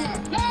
Yeah.